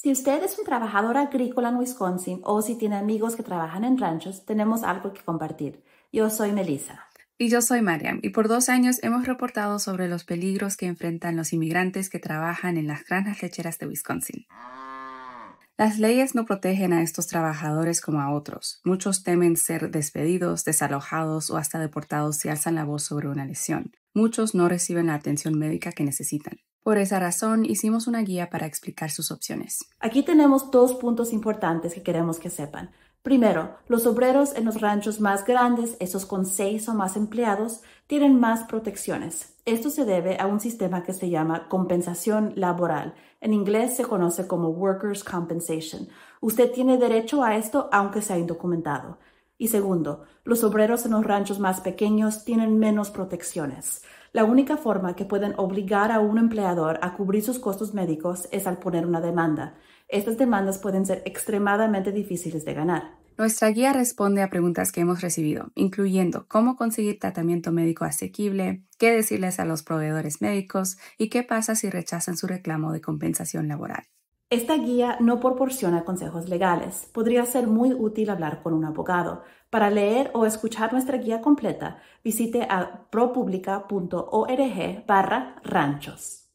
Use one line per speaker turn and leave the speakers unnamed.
Si usted es un trabajador agrícola en Wisconsin o si tiene amigos que trabajan en ranchos, tenemos algo que compartir. Yo soy Melissa.
Y yo soy Mariam, y por dos años hemos reportado sobre los peligros que enfrentan los inmigrantes que trabajan en las granjas lecheras de Wisconsin. Las leyes no protegen a estos trabajadores como a otros. Muchos temen ser despedidos, desalojados o hasta deportados si alzan la voz sobre una lesión. Muchos no reciben la atención médica que necesitan. Por esa razón, hicimos una guía para explicar sus opciones.
Aquí tenemos dos puntos importantes que queremos que sepan. Primero, los obreros en los ranchos más grandes, esos con seis o más empleados, tienen más protecciones. Esto se debe a un sistema que se llama compensación laboral. En inglés se conoce como Workers' Compensation. Usted tiene derecho a esto aunque sea indocumentado. Y segundo, los obreros en los ranchos más pequeños tienen menos protecciones. La única forma que pueden obligar a un empleador a cubrir sus costos médicos es al poner una demanda. Estas demandas pueden ser extremadamente difíciles de ganar.
Nuestra guía responde a preguntas que hemos recibido, incluyendo cómo conseguir tratamiento médico asequible, qué decirles a los proveedores médicos y qué pasa si rechazan su reclamo de compensación laboral.
Esta guía no proporciona consejos legales. Podría ser muy útil hablar con un abogado. Para leer o escuchar nuestra guía completa, visite a propublica.org barra ranchos.